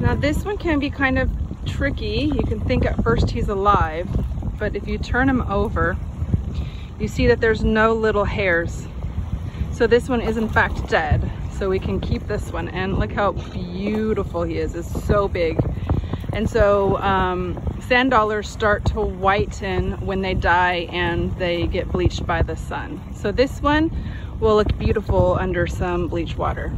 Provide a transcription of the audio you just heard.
Now this one can be kind of tricky. You can think at first he's alive, but if you turn him over, you see that there's no little hairs. So this one is in fact dead. So we can keep this one and look how beautiful he is. It's so big. And so um, sand dollars start to whiten when they die and they get bleached by the sun. So this one will look beautiful under some bleach water.